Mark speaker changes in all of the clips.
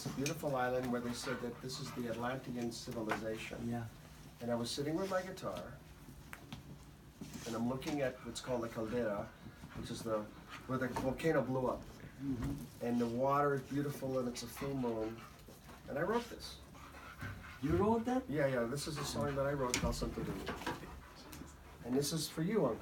Speaker 1: it's a beautiful island where they said that this is the Atlantean civilization.
Speaker 2: Yeah.
Speaker 1: And I was sitting with my guitar, and I'm looking at what's called the caldera, which is the where the volcano blew up, mm-hmm. and the water is beautiful and it's a full moon. And I wrote this.
Speaker 2: You wrote that?
Speaker 1: Yeah, yeah. This is a song that I wrote called Something to Do. And this is for you, Uncle.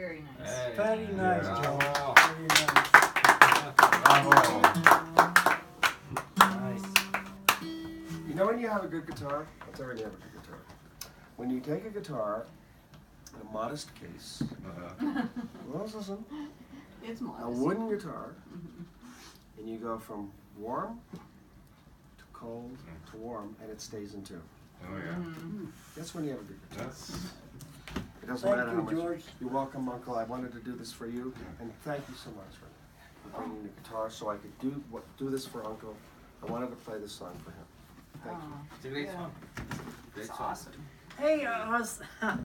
Speaker 3: Very nice.
Speaker 4: Hey.
Speaker 2: Very nice,
Speaker 4: Yeah.
Speaker 2: Joe.
Speaker 4: Bravo.
Speaker 2: Very nice. Nice.
Speaker 1: You know when you have a good guitar? I'll tell you when you have a good guitar. When you take a guitar in a modest case,
Speaker 4: Uh-huh.
Speaker 1: well, listen,
Speaker 3: It's
Speaker 1: a wooden guitar, and you go from warm to cold to warm, and it stays in tune.
Speaker 4: Oh, yeah.
Speaker 3: Mhm.
Speaker 1: That's when you have a good guitar.
Speaker 4: That's,
Speaker 1: It doesn't
Speaker 2: Thank
Speaker 1: matter how
Speaker 2: you,
Speaker 1: much.
Speaker 2: George.
Speaker 1: You're welcome, Uncle. I wanted to do this for you, and thank you so much for, for bringing the guitar so I could do what do this for Uncle. I wanted to play this song for him. Thank you.
Speaker 3: Aw,
Speaker 4: it's a great
Speaker 3: Yeah.
Speaker 4: song. Great
Speaker 3: It's
Speaker 4: song.
Speaker 3: awesome.
Speaker 2: Hey, uh, I was